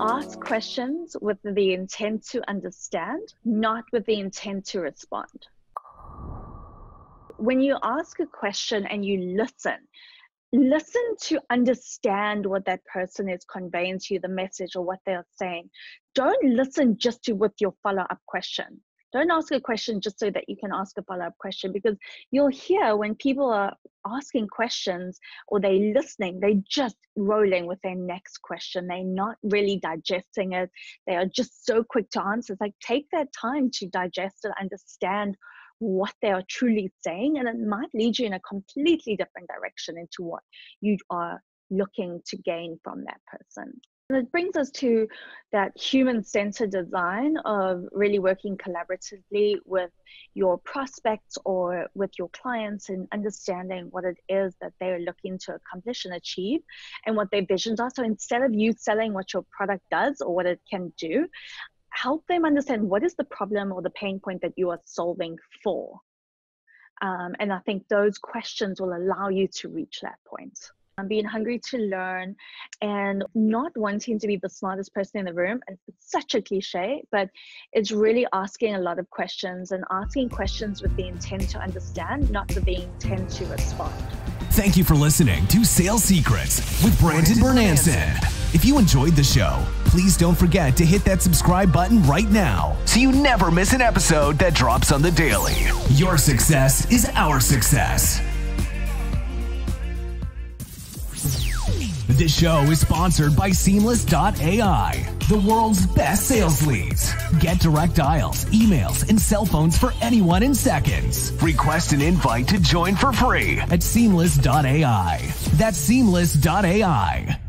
Ask questions with the intent to understand, not with the intent to respond. When you ask a question and you listen, listen to understand what that person is conveying to you, the message or what they're saying. Don't listen just to with your follow up question. Don't ask a question just so that you can ask a follow up question because you'll hear when people are asking questions or they're listening, they're just rolling with their next question. They're not really digesting it. They are just so quick to answer. It's like take that time to digest and understand what they are truly saying, and it might lead you in a completely different direction into what you are looking to gain from that person. And it brings us to that human centered design of really working collaboratively with your prospects or with your clients and understanding what it is that they're looking to accomplish and achieve and what their visions are. So instead of you selling what your product does or what it can do, help them understand what is the problem or the pain point that you are solving for. Um, and I think those questions will allow you to reach that point being hungry to learn and not wanting to be the smartest person in the room. And it's such a cliche, but it's really asking a lot of questions and asking questions with the intent to understand, not with the intent to respond. Thank you for listening to Sales Secrets with Brandon Bornancin. If you enjoyed the show, please don't forget to hit that subscribe button right now so you never miss an episode that drops on the daily. Your success is our success. This show is sponsored by Seamless.ai, the world's best sales leads. Get direct dials, emails, and cell phones for anyone in seconds. Request an invite to join for free at Seamless.ai. That's Seamless.ai.